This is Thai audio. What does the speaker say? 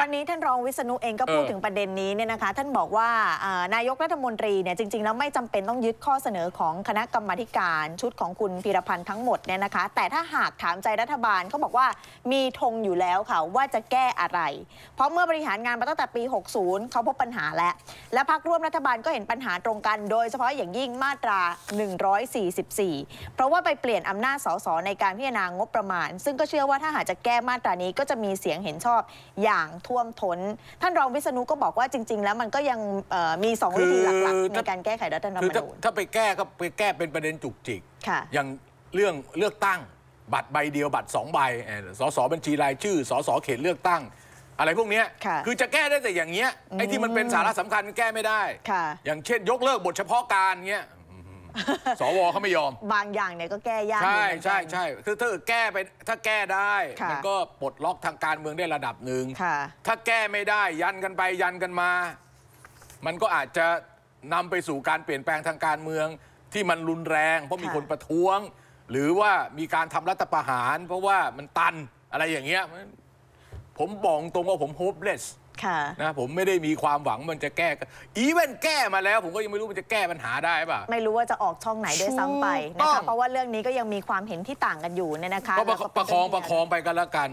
วันนี้ท่านรองวิษณุเองก็พูดเออถึงประเด็นนี้เนี่ยนะคะ ท่านบอกว่าอ่านายกรัฐมนตรีเนี่ยจริง ๆ แล้วไม่จำเป็นต้องยึดข้อเสนอของคณะกรรมาธิการชุดของคุณพีรพันธ์ทั้งหมดเนี่ยนะคะ แต่ถ้าหากถามใจรัฐบาลเขาบอกว่ามีธงอยู่แล้วค่ะว่าจะแก้อะไร เพราะเมื่อบริหารงานมาตั้งแต่ปี 60 เขาพบปัญหาแล้ว และพักร่วมรัฐบาลก็เห็นปัญหาตรงกัน โดยเฉพาะอย่างยิ่งมาตรา 144 เพราะว่าไปเปลี่ยนอำนาจสสในการพิจารณางบประมาณ ซึ่งก็เชื่อว่าถ้าหากจะแก้มาตรานี้ก็จะมีเสียงเห็นชอบอย่างท่วมท้น ท่านรองวิษณุก็บอกว่าจริง ๆ แล้วมันก็ยังเอ่อมีสองวิธีหลักคือๆในการแก้ไขรัฐธรรคือมถ้านูญถ้าไปแก้ก็ไปแก้เป็นประเด็นจุกจิกค่ะอย่างเรื่องเลือกตั้งบัตรใบเดียวบัตรสองใบเอ่อสสบัญชีรายชื่อสสเขตเลือกตั้ง อะไรพวกเนี้ยค่ะอจะแก้ได้แต่อย่างเงี้ยไอ้ที่มันเป็นสาระสำคัญมันแก้ไม่ได้ค่ะอย่างเช่นยกเลิกบทเฉพาะการเงี้ยอืม สวเขาไม่ยอม บางอย่างเนี่ยก็แก้ยากอยู่ใช่เหมือนกัน ใช่ใช่คือถ้าแก้ไปถ้าแก้ได้ ค่ะ มันก็ปลดล็อกทางการเมืองได้ระดับหนึ่ง ค่ะ ถ้าแก้ไม่ได้ยันกันไปยันกันมา มันก็อาจจะนำไปสู่การเปลี่ยนแปลงทางการเมืองที่มันรุนแรง เพราะมีค่ะ คนประท้วง หรือว่ามีการทำรัฐประหาร เพราะว่ามันตันอะไรอย่างเงี้ยผมบอกตรงว่าผม hopeless ค่ะ นะผมไม่ได้มีความหวังมันจะแก้ อีเวนแก้มาแล้ว ผมก็ยังไม่รู้มันจะแก้ปัญหาได้ป่ะไม่รู้ว่าจะออกช่องไหนด้วยซ้ำไปถูกต้นะองคะเพราะว่าเรื่องนี้ก็ยังมีความเห็นที่ต่างกันอยู่เนี่ยนะคะก็ประแล้วประคองเป็นประคองไปกันแล้วกัน